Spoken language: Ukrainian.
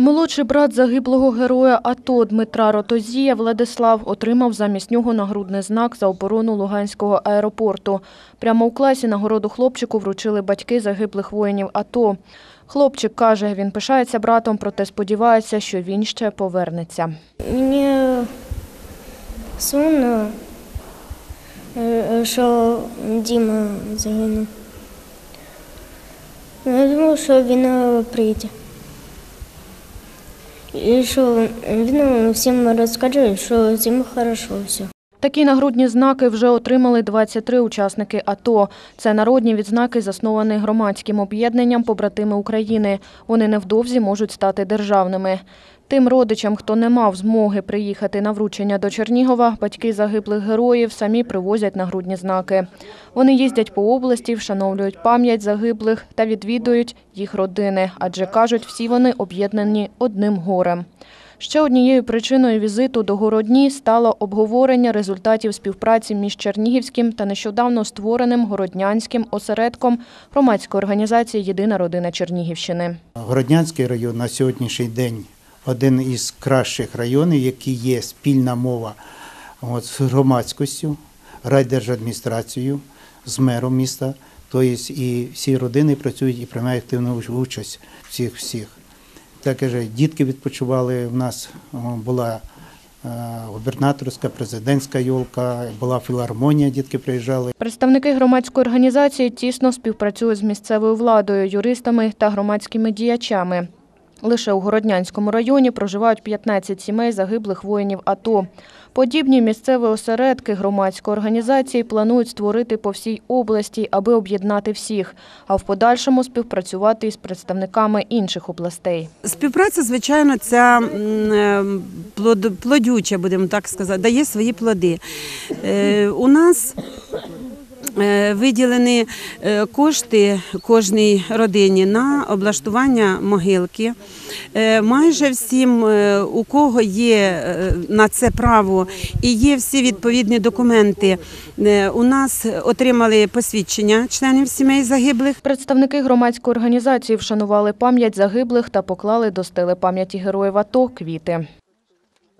Молодший брат загиблого героя АТО Дмитра Ротозія Владислав отримав замість нього нагрудний знак за оборону Луганського аеропорту. Прямо у класі нагороду хлопчику вручили батьки загиблих воїнів АТО. Хлопчик каже, він пишається братом, проте сподівається, що він ще повернеться. Мені сумно, е, що Діма загинув. Я думаю, що він е, прийде. І що він всім розкаже, що всім хорошо все. Такі нагрудні знаки вже отримали 23 учасники АТО. Це народні відзнаки, засновані громадським об'єднанням «Побратими України». Вони невдовзі можуть стати державними. Тим родичам, хто не мав змоги приїхати на вручення до Чернігова, батьки загиблих героїв самі привозять нагрудні знаки. Вони їздять по області, вшановлюють пам'ять загиблих та відвідують їх родини, адже кажуть, всі вони об'єднані одним горем. Ще однією причиною візиту до Городні стало обговорення результатів співпраці між Чернігівським та нещодавно створеним Городнянським осередком громадської організації Єдина родина Чернігівщини. Городнянський район на сьогоднішній день один із кращих районів, які є спільна мова от, з громадськістю, райдержадміністрацією, з мером міста. Тобто і всі родини працюють і приймають активну участь всіх всіх. Так каже, дітки відпочивали. У нас була е, губернаторська, президентська йолка, була філармонія, дітки приїжджали. Представники громадської організації тісно співпрацюють з місцевою владою, юристами та громадськими діячами. Лише у Городнянському районі проживають 15 сімей загиблих воїнів АТО. Подібні місцеві осередки громадської організації планують створити по всій області, аби об'єднати всіх, а в подальшому співпрацювати із представниками інших областей. Співпраця, звичайно, ця м, е, плод- плодюча, будемо так сказати, дає свої плоди. Е, У нас виділені е, кошти кожній родині на облаштування могилки. Е, Майже всім, е, у кого є е, на це право і є всі відповідні документи, е, у нас отримали посвідчення членів сімей загиблих. Представники громадської організації вшанували пам'ять загиблих та поклали до стели пам'яті героїв АТО квіти.